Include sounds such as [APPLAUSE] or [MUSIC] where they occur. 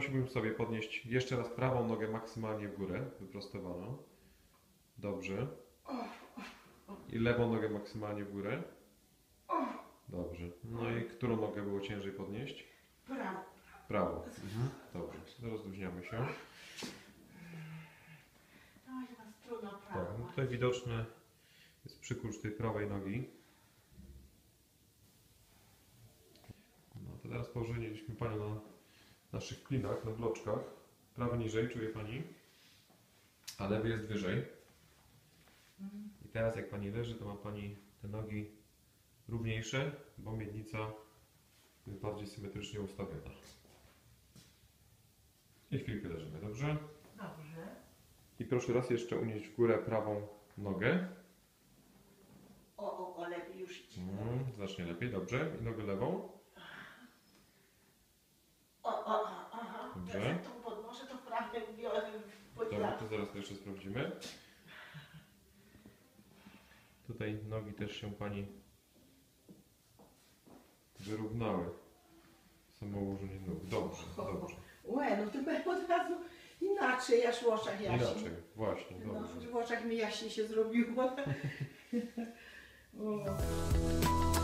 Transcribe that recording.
prosiłbym sobie podnieść jeszcze raz prawą nogę maksymalnie w górę, wyprostowaną. Dobrze. I lewą nogę maksymalnie w górę. Dobrze. No i którą nogę było ciężej podnieść? Brawo. Prawą. Mhm. Dobrze. Rozluźniamy się. No Tak, no tutaj widoczny jest przykurcz tej prawej nogi. No to teraz położyliśmy Panią na naszych klinach, na bloczkach. Prawy niżej, czuje Pani, a lewy jest wyżej. I teraz jak Pani leży, to ma Pani te nogi równiejsze, bo miednica jest bardziej symetrycznie ustawiona. I chwilkę leżymy, dobrze? Dobrze. I proszę raz jeszcze unieść w górę prawą nogę. O, o, o, lepiej już idzie. Mm, znacznie lepiej, dobrze. I nogę lewą. O, o, o, aha. Dobrze. Tą podnoszę, to prawie biorę Dobra, to zaraz to jeszcze sprawdzimy. Tutaj nogi też się Pani wyrównały. Samo ułożenie nóg. Dobrze, dobrze. Łe, no to będzie od razu inaczej, aż w oczach jaśniej. Inaczej, właśnie, No, dobrze. w oczach mi jaśniej się zrobiło. [LAUGHS] o.